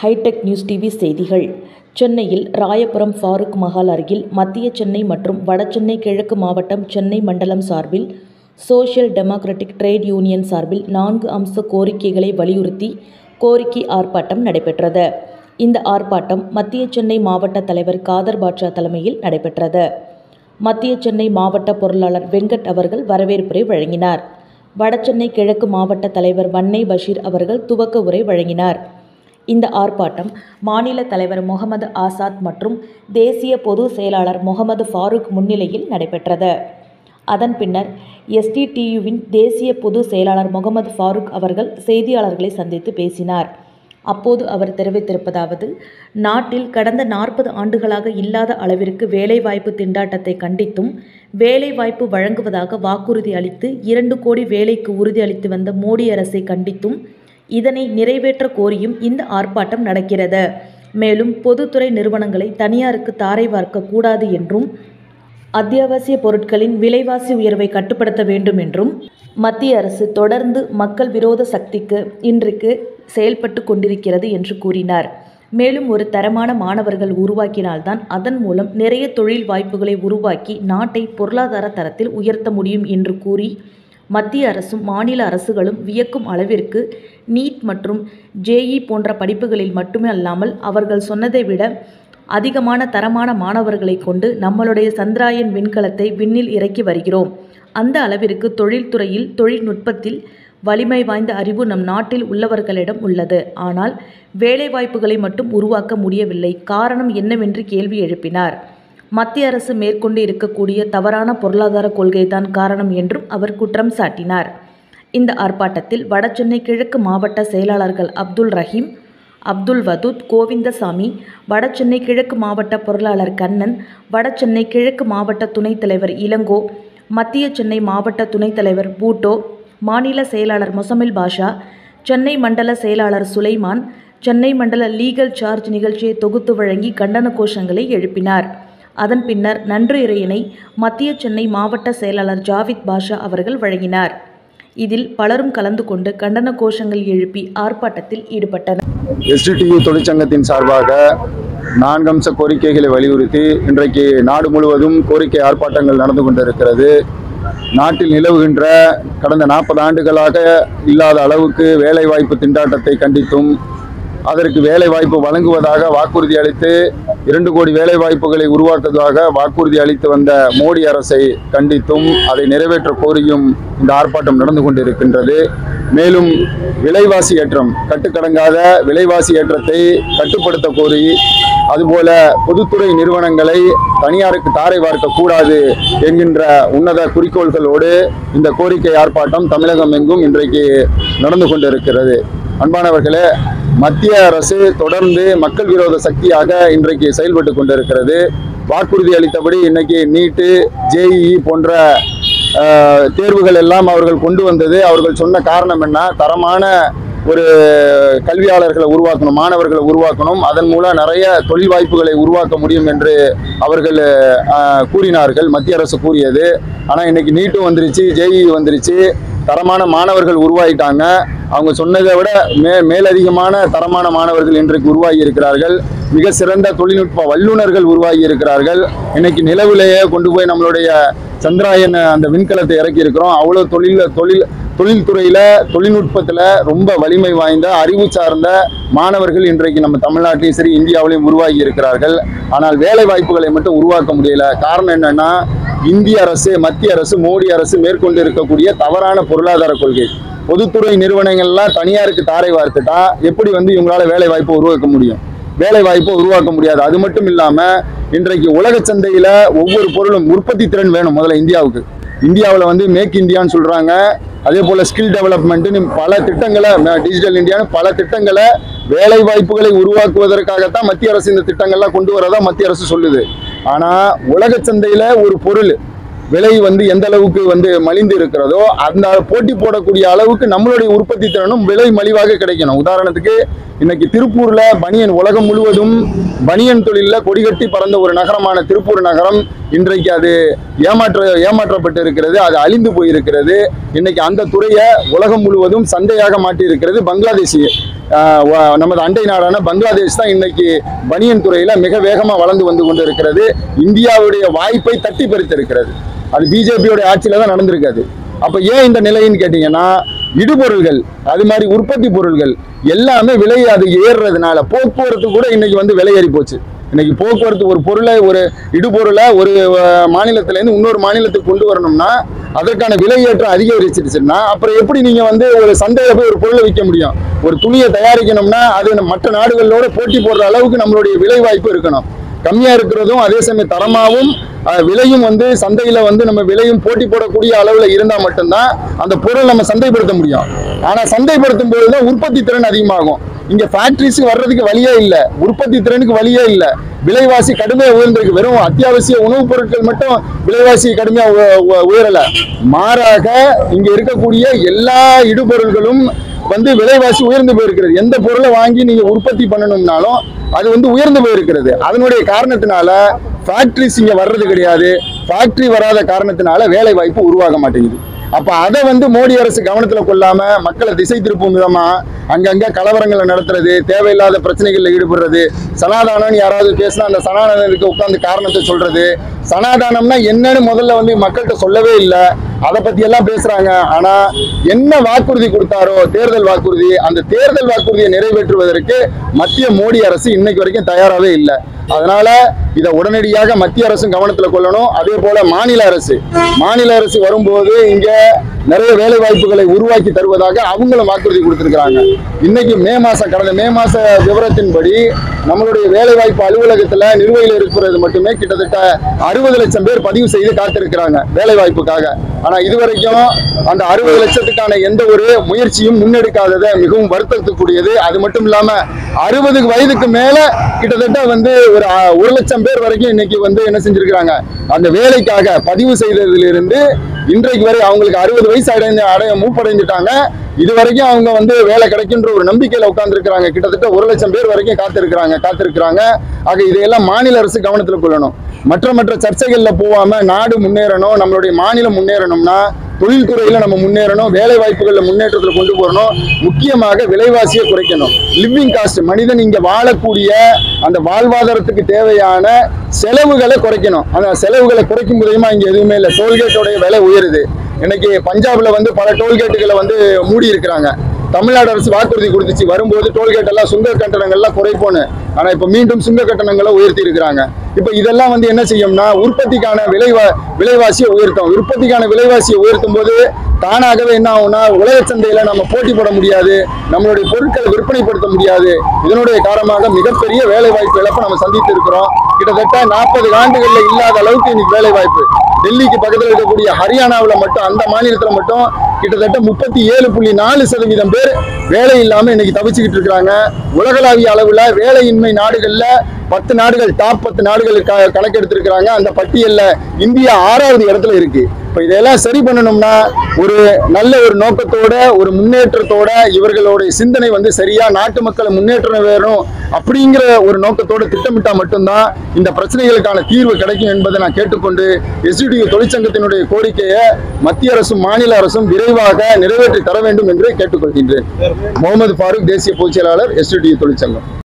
Hitech news TV செய்திகள். சென்னையில் ராயபுரம் ஃபாரூக் மஹால் அருகில் மத்திய சென்னை மற்றும் வடசென்னை கிழக்கு மாவட்டம் சென்னை மண்டலம் சார்பில் சோஷியல் டெமோக்ராட்டிக் ட்ரேட் யூனியன் சார்பில் நான்கு அம்ச கோரிக்கைகளை வலியுறுத்தி கோரிக்கை ஆர்ப்பாட்டம் நடைபெற்றது. இந்த ஆர்ப்பாட்டம் மத்திய சென்னை மாவட்ட தலைவர் காதர் பாட்ஷா தலைமையில் நடைபெற்றது. மத்திய சென்னை மாவட்ட பொருளாளர் வெங்கட் அவர்கள் வரவேற்புரை வழங்கினார். வடசென்னை கிழக்கு மாவட்ட தலைவர் வன்னை பஷீர் அவர்கள் துவக்க உரை வழங்கினார். இந்த ஆர்ப்பாட்டம் மாநில தலைவர் முகமது ஆசாத் மற்றும் தேசிய பொது செயலாளர் முகமது ஃபாரூக் முன்னிலையில் நடைபெற்றது. அதன் பின்னர் எஸ்டிடியுவின் தேசிய பொது செயலாளர் முகமது ஃபாரூக் அவர்கள் செய்தியாளர்களை சந்தித்து பேசினார். அப்போது அவர் தெரிவித்திருப்பதாவது நாட்டில் கடந்த நாற்பது ஆண்டுகளாக இல்லாத அளவிற்கு வேலைவாய்ப்பு திண்டாட்டத்தை கண்டித்தும் வேலைவாய்ப்பு வழங்குவதாக வாக்குறுதி அளித்து இரண்டு கோடி வேலைக்கு உறுதி அளித்து வந்த மோடி அரசை கண்டித்தும் இதனை நிறைவேற்ற கோரியும் இந்த ஆர்ப்பாட்டம் நடக்கிறது. மேலும் பொதுத்துறை நிறுவனங்களை தனியாருக்கு தாரை வார்க்க கூடாது என்றும் அத்தியாவசிய பொருட்களின் விலைவாசி உயர்வை கட்டுப்படுத்த வேண்டும் என்றும் மத்திய அரசு தொடர்ந்து மக்கள் விரோத சக்திக்கு இன்றைக்கு செயல்பட்டு கொண்டிருக்கிறது என்று கூறினார். மேலும் ஒரு தரமான மாணவர்கள் உருவாக்கினால்தான் அதன் மூலம் நிறைய தொழில் வாய்ப்புகளை உருவாக்கி நாட்டை பொருளாதார தரத்தில் உயர்த்த முடியும் என்று கூறி மத்திய அரசும் மாநில அரசுகளும் வியக்கும் அளவிற்கு நீட் மற்றும் ஜேஇ போன்ற படிப்புகளில் மட்டுமே அல்லாமல் அவர்கள் சொன்னதை விட அதிகமான தரமான மாணவர்களை கொண்டு நம்மளுடைய சந்திராயன் விண்கலத்தை விண்ணில் இறக்கி வருகிறோம். அந்த அளவிற்கு தொழில்துறையில் தொழில்நுட்பத்தில் வலிமை வாய்ந்த அறிவு நம் நாட்டில் உள்ளவர்களிடம் உள்ளது. ஆனால் வேலைவாய்ப்புகளை மட்டும் உருவாக்க முடியவில்லை. காரணம் என்னவென்று கேள்வி எழுப்பினார். மத்திய அரசு மேற்கொண்டு இருக்கக்கூடிய தவறான பொருளாதார கொள்கைதான் காரணம் என்றும் அவர் குற்றம் சாட்டினார். இந்த ஆர்ப்பாட்டத்தில் வடசென்னை கிழக்கு மாவட்ட செயலாளர்கள் அப்துல் ரஹீம் அப்துல் வதூத் கோவிந்தசாமி வடசென்னை கிழக்கு மாவட்ட பொருளாளர் கண்ணன் வடசென்னை கிழக்கு மாவட்ட துணைத் தலைவர் இளங்கோ மத்திய சென்னை மாவட்ட துணைத் தலைவர் பூட்டோ மாநில செயலாளர் மொசமில் பாஷா சென்னை மண்டல செயலாளர் சுலைமான் சென்னை மண்டல லீகல் சார்ஜ் நிகழ்ச்சியை தொகுத்து வழங்கி கண்டன கோஷங்களை எழுப்பினார். அதன் பின்னர் நன்று இறையனை மத்திய சென்னை மாவட்ட செயலாளர் ஜாவித் பாஷா அவர்கள் வழங்கினார். இதில் பலரும் கலந்து கொண்டு கண்டன கோஷங்கள் எழுப்பி ஆர்ப்பாட்டத்தில் ஈடுபட்டனர். எஸ்டிடியு தொழிற்சங்கத்தின் சார்பாக நான்கம்ச கோரிக்கைகளை வலியுறுத்தி இன்றைக்கு நாடு முழுவதும் கோரிக்கை ஆர்ப்பாட்டங்கள் நடந்து கொண்டிருக்கிறது. நாட்டில் நிலவுகின்ற கடந்த நாற்பது ஆண்டுகளாக இல்லாத அளவுக்கு வேலைவாய்ப்பு திண்டாட்டத்தை கண்டித்தும் அதற்கு வேலைவாய்ப்பு வழங்குவதாக வாக்குறுதி அளித்து இரண்டு கோடி வேலைவாய்ப்புகளை உருவாக்குவதாக வாக்குறுதி அளித்து வந்த மோடி அரசை கண்டித்தும் அதை நிறைவேற்ற கோரியும் இந்த ஆர்ப்பாட்டம் நடந்து கொண்டிருக்கின்றது. மேலும் விலைவாசி ஏற்றம் கட்டுக்கடங்காத விலைவாசி ஏற்றத்தை கட்டுப்படுத்த கோரி அதுபோல பொதுத்துறை நிறுவனங்களை தனியாருக்கு தாரை வார்க்க கூடாது என்கின்ற உன்னத குறிக்கோள்களோடு இந்த கோரிக்கை ஆர்ப்பாட்டம் தமிழகம் எங்கும் இன்றைக்கு நடந்து கொண்டிருக்கிறது. அன்பானவர்களே மத்திய அரசு தொடர்ந்து மக்கள் விரோத சக்தியாக இன்றைக்கு செயல்பட்டு கொண்டிருக்கிறது. வாக்குறுதி அளித்தபடி இன்னைக்கு நீட்டு ஜேஇஇ போன்ற தேர்வுகள் எல்லாம் அவர்கள் கொண்டு வந்தது. அவர்கள் சொன்ன காரணம் என்ன? தரமான ஒரு கல்வியாளர்களை உருவாக்கணும் மாணவர்களை உருவாக்கணும். அதன் மூலம் நிறைய தொழில் வாய்ப்புகளை உருவாக்க முடியும் என்று அவர்கள் கூறினார்கள். மத்திய அரசு கூறியது. ஆனால் இன்னைக்கு நீட்டும் வந்துருச்சு ஜேஇ வந்துருச்சு. தரமான மாணவர்கள் உருவாகிட்டாங்க. அவங்க சொன்னதை விட மே மேலதிகமான தரமான மாணவர்கள் இன்றைக்கு உருவாகி இருக்கிறார்கள் மிக சிறந்த தொழில்நுட்ப வல்லுநர்கள் உருவாகி இருக்கிறார்கள் இன்னைக்கு நிலவிலேயே கொண்டு போய் நம்மளுடைய சந்திராயன் அந்த விண்கலத்தை இறக்கி இருக்கிறோம் அவ்வளோ தொழில் தொழில் தொழில்துறையில் தொழில்நுட்பத்தில் ரொம்ப வலிமை வாய்ந்த அறிவு சார்ந்த மாணவர்கள் இன்றைக்கு நம்ம தமிழ்நாட்டிலையும் சரி இந்தியாவிலையும் உருவாகி இருக்கிறார்கள் ஆனால் வேலை வாய்ப்புகளை மட்டும் உருவாக்க முடியல. காரணம் என்னன்னா இந்திய அரசு மத்திய அரசு மோடி அரசு மேற்கொண்டு இருக்கக்கூடிய தவறான பொருளாதார கொள்கை. பொதுத்துறை நிறுவனங்கள்லாம் தனியாருக்கு தாரை வார்த்துட்டா எப்படி வந்து இவங்களால வேலை வாய்ப்பை உருவாக்க முடியும்? வேலை வாய்ப்பை உருவாக்க முடியாது. அது மட்டும் இல்லாம இன்றைக்கு உலக சந்தையில ஒவ்வொரு பொருளும் உற்பத்தி திறன் வேணும் முதல்ல இந்தியாவுக்கு. இந்தியாவில் வந்து மேக் இந்தியான்னு சொல்கிறாங்க அதே போல ஸ்கில் டெவலப்மெண்ட்னு பல திட்டங்களை டிஜிட்டல் இந்தியான்னு பல திட்டங்களை வேலை வாய்ப்புகளை உருவாக்குவதற்காகத்தான் மத்திய அரசு இந்த திட்டங்கள்லாம் கொண்டு வரதான் மத்திய அரசு சொல்லுது. ஆனா உலக சந்தையில ஒரு பொருள் விலை வந்து எந்த அளவுக்கு வந்து மலிந்து இருக்கிறதோ அந்த போட்டி போடக்கூடிய அளவுக்கு நம்மளுடைய உற்பத்தி திறனும் விலை மலிவாக கிடைக்கணும். உதாரணத்துக்கு இன்னைக்கு திருப்பூர்ல பனியன் உலகம் முழுவதும் பனியன் தொழிலில் கொடிகட்டி பறந்த ஒரு நகரமான திருப்பூர் நகரம் இன்றைக்கு அது ஏமாற்ற ஏமாற்றப்பட்டு இருக்கிறது அது அழிந்து போயிருக்கிறது. இன்னைக்கு அந்த துறையை உலகம் முழுவதும் சந்தையாக மாட்டியிருக்கிறது பங்களாதேஷி. நமது அண்டை நாடான பங்களாதேஷ் தான் இன்னைக்கு பனியன் துறையில மிக வேகமாக வளர்ந்து வந்து கொண்டு இருக்கிறது இந்தியாவுடைய வாய்ப்பை தட்டி பறித்திருக்கிறது. அது பிஜேபியோட ஆட்சியில தான் நடந்திருக்காது. அப்ப ஏன் இந்த நிலைன்னு கேட்டீங்கன்னா இடுபொருள்கள் அது மாதிரி உற்பத்தி பொருள்கள் எல்லாமே விலை அது ஏறுறதுனால போக்குவரத்து கூட இன்னைக்கு வந்து விலை ஏறி போச்சு. இன்னைக்கு போக்குவரத்து ஒரு பொருளை ஒரு இடுபொருளை ஒரு அஹ், மாநிலத்திலேருந்து இன்னொரு மாநிலத்துக்கு கொண்டு வரணும்னா அதற்கான விலை ஏற்றம் அதிகரிச்சிருச்சுன்னா அப்புறம் எப்படி நீங்க வந்து ஒரு சந்தையில போய் ஒரு பொருளை விற்க முடியும்? ஒரு துணியை தயாரிக்கணும்னா அது மற்ற நாடுகளோட போட்டி போடுற அளவுக்கு நம்மளுடைய விலை வாய்ப்பு இருக்கணும். கம்மியாக இருக்கிறதும் அதே சமயம் தரமாகவும் விலையும் வந்து சந்தையில் வந்து நம்ம விலையும் போட்டி போடக்கூடிய அளவில் இருந்தால் மட்டும்தான் அந்த பொருள் நம்ம சந்தைப்படுத்த முடியும். ஆனால் சந்தைப்படுத்தும் போது தான் உற்பத்தி திறன் அதிகமாகும். இங்கே ஃபேக்ட்ரிஸுக்கு வர்றதுக்கு வழியே இல்லை. உற்பத்தி திறனுக்கு வழியே இல்லை. விலைவாசி கடுமையாக உயர்ந்திருக்கு. வெறும் அத்தியாவசிய உணவுப் பொருட்கள் மட்டும் விலைவாசி கடுமையாக உ- மாறாக இங்கே இருக்கக்கூடிய எல்லா இடுபொருள்களும் வந்து விலைவாசி உயர்ந்து போயிருக்கிறது. எந்த பொருளை வாங்கி நீங்க உற்பத்தி பண்ணணும்னாலும் அது வந்து உயர்ந்து போயிருக்கிறது. அதனுடைய காரணத்தினால ஃபேக்ட்ரிஸ் இங்க வர்றது கிடையாது. ஃபேக்ட்ரி வராத காரணத்தினால வேலை வாய்ப்பு உருவாக மாட்டேங்குது. அப்ப அதை வந்து மோடி அரசு கவனத்துல கொள்ளாம மக்களை திசை திருப்பும் விதமா அங்கங்க கலவரங்களை நடத்துறது தேவையில்லாத பிரச்சனைகள்ல ஈடுபடுறது சனாதானம் யாராவது பேசினா அந்த சனாதானத்துக்கு உட்கார்ந்து காரணத்தை சொல்றது. சனாதானம்னா என்னன்னு முதல்ல வந்து மக்கள்கிட்ட சொல்லவே இல்லை. அதை பத்தி எல்லாம் பேசுறாங்க. ஆனா என்ன வாக்குறுதி கொடுத்தாரோ தேர்தல் வாக்குறுதி அந்த தேர்தல் வாக்குறுதியை நிறைவேற்றுவதற்கு மத்திய மோடி அரசு இன்னைக்கு வரைக்கும் தயாராகவே இல்லை. அதனால இதை உடனடியாக மத்திய அரசும் கவனத்தில் கொள்ளணும். அதே போல மாநில அரசு. மாநில அரசு வரும்போது இங்க நிறைய வேலை வாய்ப்புகளை உருவாக்கி தருவதாக அவங்களும் வாக்குறுதி கொடுத்திருக்கிறாங்க. இன்னைக்கு மே மாசம் கடந்த மே மாச விவரத்தின்படி நம்மளுடைய வேலை வாய்ப்பு அலுவலகத்துல நிலுவையில் இருக்கிறது மட்டுமே கிட்டத்தட்ட அறுபது லட்சம் பேர் பதிவு செய்து காத்திருக்கிறாங்க வேலை வாய்ப்புக்காக ஆனா இதுவரைக்கும் அந்த அறுபது லட்சத்துக்கான எந்த ஒரு முயற்சியும் முன்னெடுக்காதது மிகவும் வருத்தத்துக்குரியது அது மட்டும் இல்லாம அறுபது வயதுக்கு மேல கிட்டத்தட்ட வந்து ஒரு ஒரு லட்சம் பேர் வரைக்கும் இன்னைக்கு வந்து என்ன செஞ்சிருக்கிறாங்க? அந்த வேலைக்காக பதிவு செய்ததிலிருந்து இன்றைக்கு வரை அவங்களுக்கு அறுபது வயசு அடைந்து அடைய மூப்படைஞ்சிட்டாங்க இது வரைக்கும் அவங்க வந்து வேலை கிடைக்கின்ற ஒரு நம்பிக்கையில உட்கார்ந்துருக்கிறாங்க. கிட்டத்தட்ட ஒரு லட்சம் பேர் வரைக்கும் காத்திருக்கிறாங்க காத்திருக்கிறாங்க. ஆக இதையெல்லாம் மாநில அரசு கவனத்துல கொள்ளணும். மற்ற மற்ற சர்ச்சைகள்ல போகாமல் நாடு முன்னேறணும் நம்மளுடைய மாநிலம் முன்னேறணும்னா தொழில்துறையில நம்ம முன்னேறணும் வேலை வாய்ப்புகளில் முன்னேற்றத்தில் கொண்டு போகணும் முக்கியமாக விலைவாசியை குறைக்கணும். லிவிங் காஸ்ட் மனிதன் இங்க வாழக்கூடிய அந்த வாழ்வாதாரத்துக்கு தேவையான செலவுகளை குறைக்கணும். அந்த செலவுகளை குறைக்கும் மூலியமா இங்க எதுவுமே இல்லை. டோல்கேட்டோடைய விலை உயருது. இன்னைக்கு பஞ்சாப்ல வந்து பல டோல்கேட்டுகளை வந்து மூடி இருக்கிறாங்க. தமிழ்நாடு அரசு வாக்குறுதி கொடுத்துச்சு. வரும்போது டோல்கேட் எல்லாம் சுங்க கட்டணங்கள்லாம் குறைப்போன்னு. ஆனா இப்ப மீண்டும் சுங்க கட்டணங்களை உயர்த்தி இருக்கிறாங்க. இப்ப இதெல்லாம் வந்து என்ன செய்யும்னா உற்பத்திக்கான விலைவா விலைவாசியை உயர்த்தும். உற்பத்திக்கான விலைவாசியை உயர்த்தும் போது தானாகவே என்ன ஆகும்னா உலக சந்தையில நம்ம போட்டி போட முடியாது நம்மளுடைய பொருட்களை விற்பனைப்படுத்த முடியாது. இதனுடைய காரணமாக மிகப்பெரிய வேலை வாய்ப்பு இழப்பை நம்ம சந்தித்து இருக்கிறோம். கிட்டத்தட்ட நாற்பது ஆண்டுகள்ல இல்லாத அளவுக்கு இன்னைக்கு வேலை வாய்ப்பு டெல்லிக்கு பக்கத்தில் இருக்கக்கூடிய ஹரியானாவில் மட்டும் அந்த மாநிலத்தில் மட்டும் கிட்டத்தட்ட முப்பத்தி ஏழு புள்ளி நாலு சதவீதம் பேர் வேலை இல்லாமல் இன்னைக்கு தவிச்சுக்கிட்டு இருக்கிறாங்க. உலகளாவிய அளவில் வேலையின்மை நாடுகளில் பத்து நாடுகள் டாப் பத்து நாடுகள் க- கணக்கெடுத்திருக்கிறாங்க. அந்த பட்டியலில் இந்தியா ஆறாவது இடத்துல இருக்கு. இப்போ இதெல்லாம் சரி பண்ணணும்னா ஒரு நல்ல ஒரு நோக்கத்தோட ஒரு முன்னேற்றத்தோட இவர்களுடைய சிந்தனை வந்து சரியா நாட்டு மக்களை முன்னேற்றம் வேணும் அப்படிங்கிற ஒரு நோக்கத்தோட திட்டமிட்டா மட்டும்தான் இந்த பிரச்சனைகளுக்கான தீர்வு கிடைக்கும் என்பதை நான் கேட்டுக்கொண்டு எஸ்டிடியு தொழிற்சங்கத்தினுடைய கோரிக்கையை மத்திய அரசும் மாநில அரசும் விரைவாக நிறைவேற்றி தர வேண்டும் என்று கேட்டுக்கொள்கின்றேன். முகமது ஃபாரூக் தேசிய பொதுச் செயலாளர் எஸ்டிடியு தொழிற்சங்கம்.